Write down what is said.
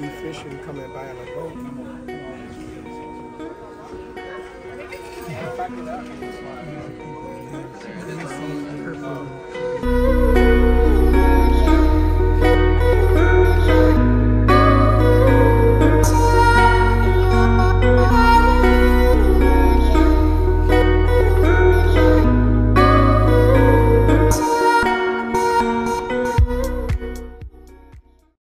Be fishing coming by on a boat. Purple.